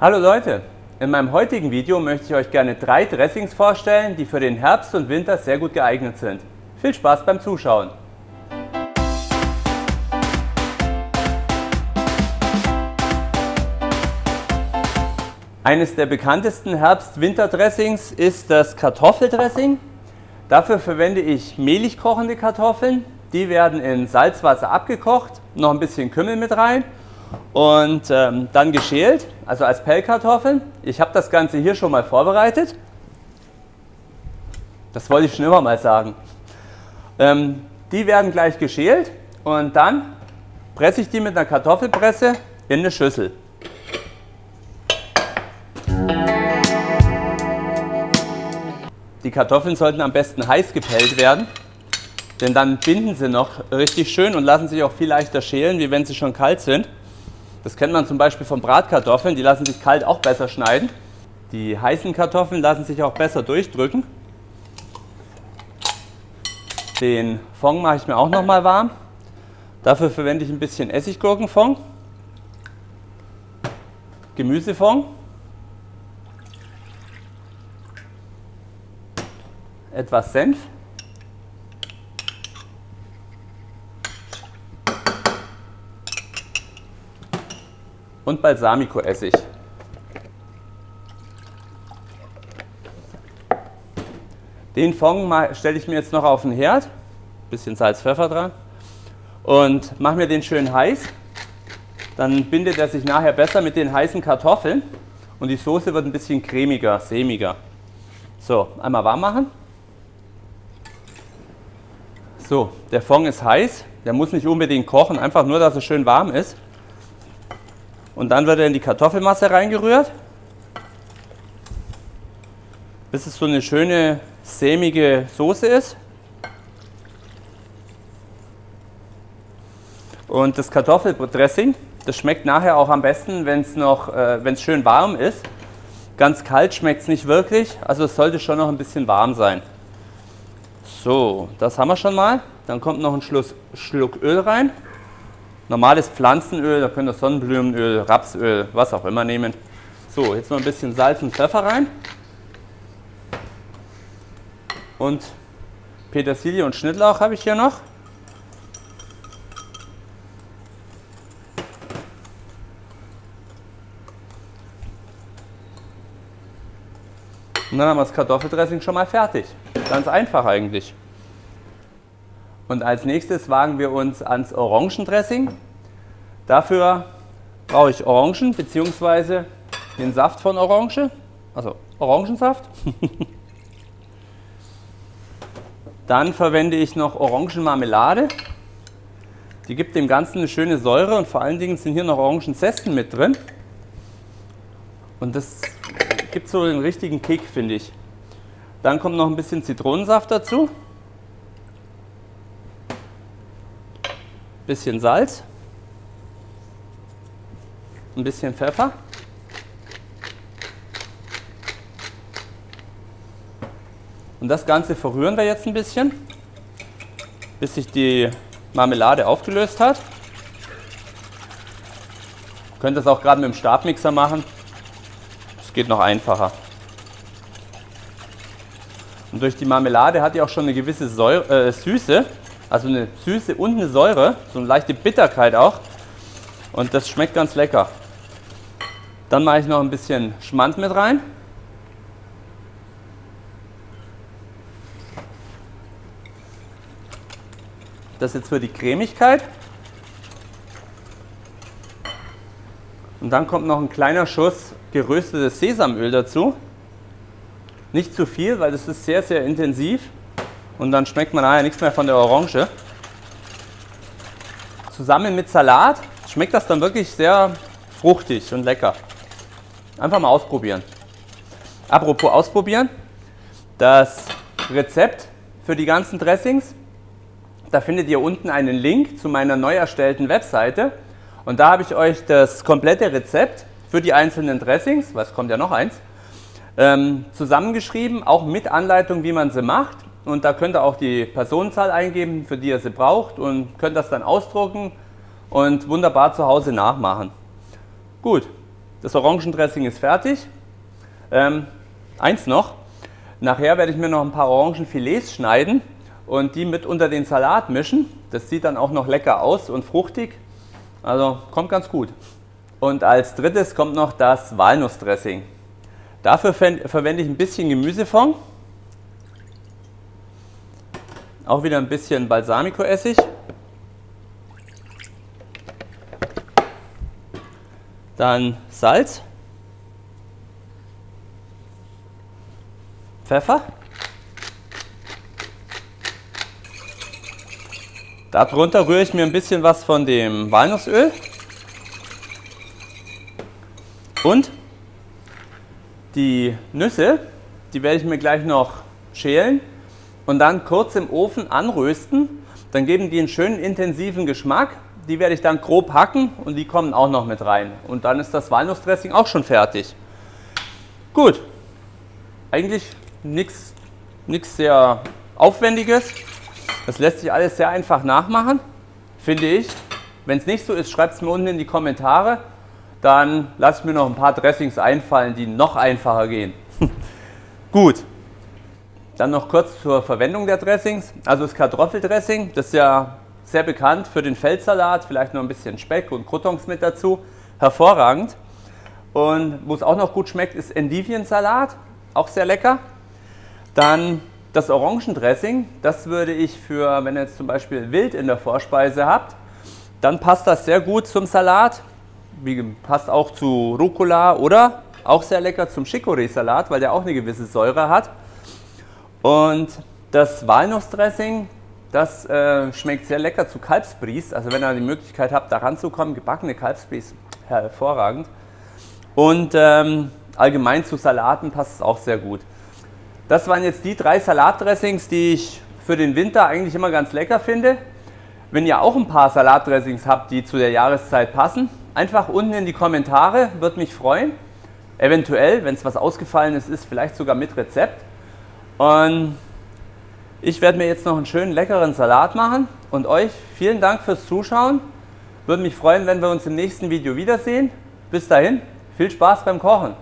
Hallo Leute, in meinem heutigen Video möchte ich euch gerne drei Dressings vorstellen, die für den Herbst und Winter sehr gut geeignet sind. Viel Spaß beim Zuschauen! Eines der bekanntesten Herbst-Winter-Dressings ist das Kartoffeldressing. Dafür verwende ich mehlig kochende Kartoffeln. Die werden in Salzwasser abgekocht, noch ein bisschen Kümmel mit rein und ähm, dann geschält, also als Pellkartoffeln. Ich habe das Ganze hier schon mal vorbereitet. Das wollte ich schon immer mal sagen. Ähm, die werden gleich geschält und dann presse ich die mit einer Kartoffelpresse in eine Schüssel. Die Kartoffeln sollten am besten heiß gepellt werden, denn dann binden sie noch richtig schön und lassen sich auch viel leichter schälen, wie wenn sie schon kalt sind. Das kennt man zum Beispiel von Bratkartoffeln, die lassen sich kalt auch besser schneiden. Die heißen Kartoffeln lassen sich auch besser durchdrücken. Den Fond mache ich mir auch noch mal warm. Dafür verwende ich ein bisschen Essiggurkenfond, Gemüsefond etwas Senf. Und Balsamico-Essig. Den Fond stelle ich mir jetzt noch auf den Herd. Bisschen Salz, Pfeffer dran. Und mache mir den schön heiß. Dann bindet er sich nachher besser mit den heißen Kartoffeln. Und die Soße wird ein bisschen cremiger, sämiger. So, einmal warm machen. So, der Fond ist heiß. Der muss nicht unbedingt kochen, einfach nur, dass er schön warm ist. Und dann wird er in die Kartoffelmasse reingerührt, bis es so eine schöne sämige Soße ist. Und das Kartoffeldressing, das schmeckt nachher auch am besten, wenn es noch, äh, wenn es schön warm ist. Ganz kalt schmeckt es nicht wirklich, also es sollte schon noch ein bisschen warm sein. So, das haben wir schon mal. Dann kommt noch ein Schluss, Schluck Öl rein. Normales Pflanzenöl, da könnt ihr Sonnenblumenöl, Rapsöl, was auch immer nehmen. So, jetzt noch ein bisschen Salz und Pfeffer rein. Und Petersilie und Schnittlauch habe ich hier noch. Und dann haben wir das Kartoffeldressing schon mal fertig. Ganz einfach eigentlich. Und als nächstes wagen wir uns ans Orangendressing. Dafür brauche ich Orangen bzw. den Saft von Orange, also Orangensaft. Dann verwende ich noch Orangenmarmelade. Die gibt dem Ganzen eine schöne Säure und vor allen Dingen sind hier noch Orangenzesten mit drin. Und das gibt so den richtigen Kick, finde ich. Dann kommt noch ein bisschen Zitronensaft dazu. Bisschen Salz. Ein bisschen Pfeffer. Und das Ganze verrühren wir jetzt ein bisschen, bis sich die Marmelade aufgelöst hat. Ihr könnt das auch gerade mit dem Stabmixer machen. Es geht noch einfacher. Und durch die Marmelade hat die auch schon eine gewisse Säure, äh, Süße, also eine Süße und eine Säure, so eine leichte Bitterkeit auch. Und das schmeckt ganz lecker. Dann mache ich noch ein bisschen Schmand mit rein. Das jetzt für die Cremigkeit. Und dann kommt noch ein kleiner Schuss geröstetes Sesamöl dazu. Nicht zu viel, weil das ist sehr, sehr intensiv und dann schmeckt man nachher nichts mehr von der Orange. Zusammen mit Salat schmeckt das dann wirklich sehr fruchtig und lecker. Einfach mal ausprobieren. Apropos ausprobieren, das Rezept für die ganzen Dressings, da findet ihr unten einen Link zu meiner neu erstellten Webseite. Und da habe ich euch das komplette Rezept für die einzelnen Dressings, was kommt ja noch eins, ähm, zusammengeschrieben, auch mit Anleitung, wie man sie macht. Und da könnt ihr auch die Personenzahl eingeben, für die ihr sie braucht und könnt das dann ausdrucken und wunderbar zu Hause nachmachen. Gut, Das Orangendressing ist fertig. Ähm, eins noch. Nachher werde ich mir noch ein paar Orangenfilets schneiden und die mit unter den Salat mischen. Das sieht dann auch noch lecker aus und fruchtig. Also kommt ganz gut. Und als drittes kommt noch das Walnussdressing. Dafür verwende ich ein bisschen Gemüsefond. Auch wieder ein bisschen Balsamico-Essig. Dann Salz. Pfeffer. Darunter rühre ich mir ein bisschen was von dem Walnussöl. Und die Nüsse, die werde ich mir gleich noch schälen und dann kurz im Ofen anrösten. Dann geben die einen schönen intensiven Geschmack. Die werde ich dann grob hacken und die kommen auch noch mit rein. Und dann ist das Walnussdressing auch schon fertig. Gut, eigentlich nichts sehr Aufwendiges. Das lässt sich alles sehr einfach nachmachen, finde ich. Wenn es nicht so ist, schreibt es mir unten in die Kommentare. Dann lasse ich mir noch ein paar Dressings einfallen, die noch einfacher gehen. Gut. Dann noch kurz zur Verwendung der Dressings. Also das Kartoffeldressing, das ist ja sehr bekannt für den Feldsalat, vielleicht noch ein bisschen Speck und Croutons mit dazu. Hervorragend. Und wo es auch noch gut schmeckt, ist Endiviensalat, auch sehr lecker. Dann das Orangendressing, das würde ich für, wenn ihr jetzt zum Beispiel Wild in der Vorspeise habt, dann passt das sehr gut zum Salat. Wie, passt auch zu Rucola oder auch sehr lecker zum Chicorée-Salat, weil der auch eine gewisse Säure hat. Und das Walnussdressing, das äh, schmeckt sehr lecker zu Kalbsbries. Also wenn ihr die Möglichkeit habt, da ranzukommen, gebackene Kalbsbries, hervorragend. Und ähm, allgemein zu Salaten passt es auch sehr gut. Das waren jetzt die drei Salatdressings, die ich für den Winter eigentlich immer ganz lecker finde. Wenn ihr auch ein paar Salatdressings habt, die zu der Jahreszeit passen, einfach unten in die Kommentare, würde mich freuen. Eventuell, wenn es was ausgefallenes ist, vielleicht sogar mit Rezept. Und ich werde mir jetzt noch einen schönen leckeren Salat machen und euch vielen Dank fürs Zuschauen. Würde mich freuen, wenn wir uns im nächsten Video wiedersehen. Bis dahin, viel Spaß beim Kochen.